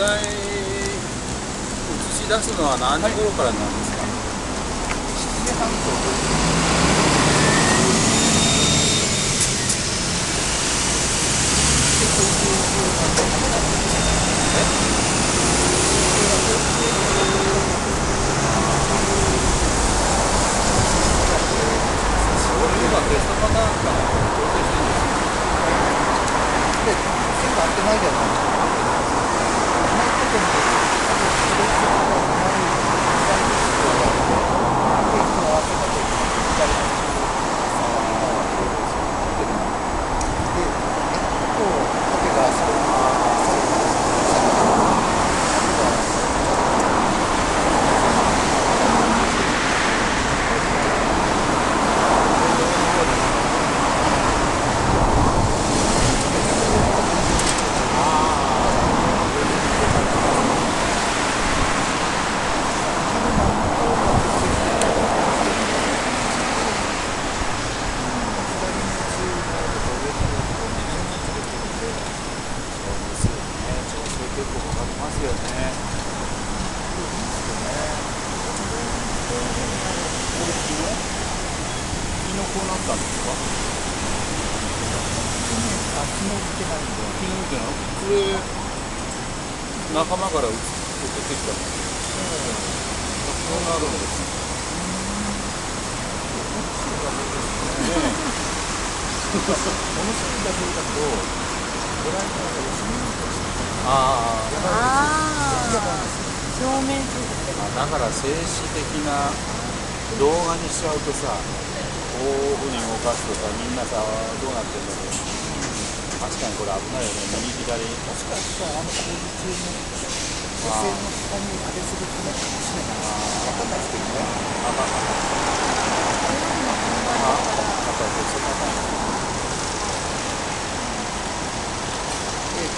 際映し出すのは何時頃からなんですか、時半とそういうのはベストパターンから調整してるんですかで線が合ってないじゃないですか。ないことに多分それ以上はないないですよ。で、いつも合わせなきゃいけない左の中で、結構縦がそれ最後のそうですよね調整結構かかりますよねこれ昨日昨日こうなったんですかあ、昨日見てないんで。昨日じゃなくこれ仲間から送ってきたのそうなるんですねものすごいだけだと、ご覧になると、休みの日としてあーあやばいんですよ。あ、表面ついてる。あだから静止的な動画にしちゃうとさこういうふうに動かすとさみんなさどうなってんだろう。確かにこれ危ないよね。右左。もしかしたらあの工事中の目線の下にあれするためかもしれない。わかんないですけどね。あああ。あまた別パターンで、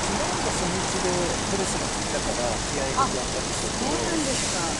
昨日が初日でトレスがついたから気合いがやったんですよ。そうなんですか。